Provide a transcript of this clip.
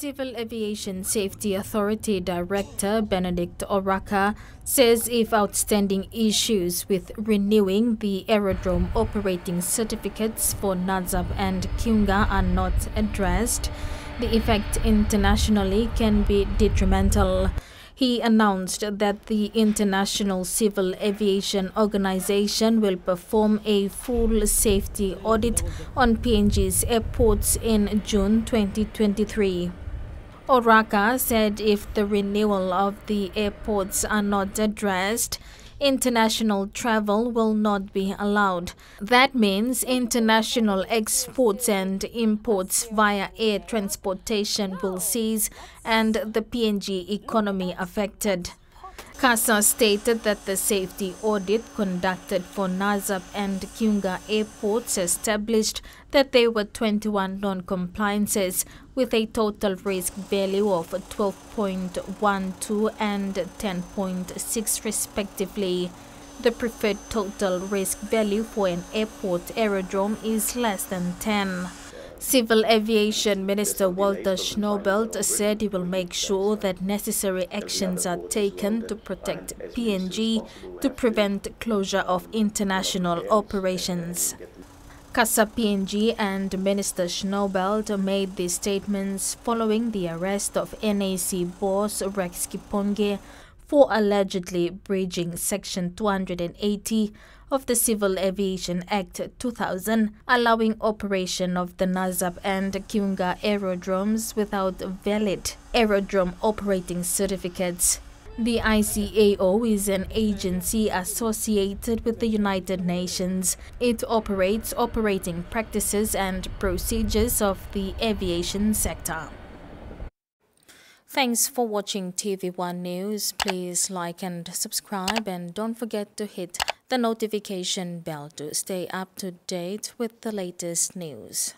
Civil Aviation Safety Authority Director Benedict Oraka says if outstanding issues with renewing the aerodrome operating certificates for Nadzab and Kiunga are not addressed, the effect internationally can be detrimental. He announced that the International Civil Aviation Organization will perform a full safety audit on PNG's airports in June 2023. Oraka said if the renewal of the airports are not addressed, international travel will not be allowed. That means international exports and imports via air transportation will cease and the PNG economy affected. CASA stated that the safety audit conducted for Nadzab and Kiunga airports established that there were 21 non-compliances with a total risk value of 12.12 and 10.6 respectively. The preferred total risk value for an airport aerodrome is less than 10. Civil Aviation Minister Walter Schnaubelt said he will make sure that necessary actions are taken to protect PNG to prevent closure of international operations. CASA PNG and Minister Schnaubelt made these statements following the arrest of NAC boss Rex Kiponge for allegedly breaching Section 280 of the Civil Aviation Act 2000, allowing operation of the Nadzab and Kiunga aerodromes without valid aerodrome operating certificates. The ICAO is an agency associated with the United Nations. It operates operating practices and procedures of the aviation sector. Thanks for watching TVWAN News. Please like and subscribe and don't forget to hit the notification bell to stay up to date with the latest news.